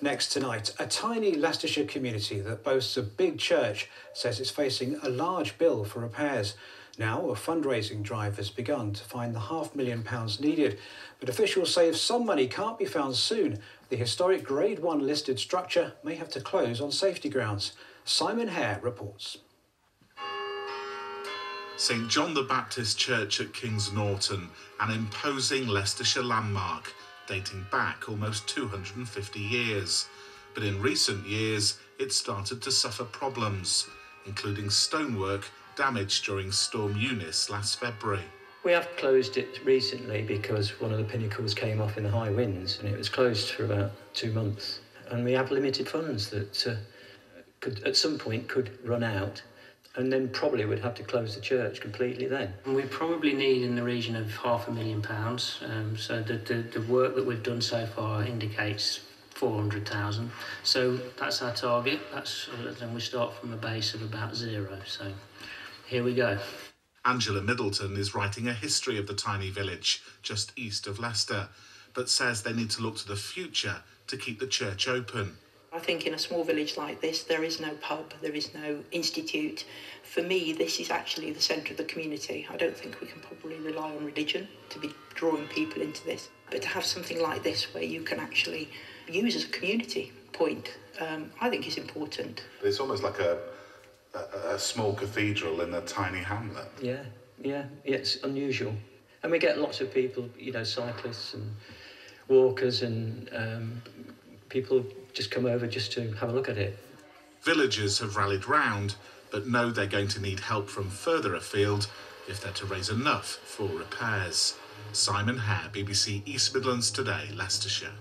Next tonight, a tiny Leicestershire community that boasts a big church says it's facing a large bill for repairs. Now, a fundraising drive has begun to find the half million pounds needed, but officials say if some money can't be found soon, the historic Grade 1 listed structure may have to close on safety grounds. Simon Hare reports. St John the Baptist Church at Kings Norton, an imposing Leicestershire landmark dating back almost 250 years. But in recent years, it started to suffer problems, including stonework damaged during Storm Eunice last February. We have closed it recently because one of the pinnacles came off in the high winds and it was closed for about two months. And we have limited funds that uh, could, at some point, could run out and then probably we'd have to close the church completely then. We probably need in the region of half a million pounds. Um, so the, the, the work that we've done so far indicates 400,000. So that's our target. That's then we start from a base of about zero. So here we go. Angela Middleton is writing a history of the tiny village just east of Leicester, but says they need to look to the future to keep the church open. I think in a small village like this, there is no pub, there is no institute. For me, this is actually the centre of the community. I don't think we can probably rely on religion to be drawing people into this. But to have something like this where you can actually use as a community point, um, I think is important. It's almost like a, a, a small cathedral in a tiny hamlet. Yeah, yeah, yeah, it's unusual. And we get lots of people, you know, cyclists and walkers and um, people just come over just to have a look at it. Villagers have rallied round, but know they're going to need help from further afield if they're to raise enough for repairs. Simon Hare, BBC East Midlands Today, Leicestershire.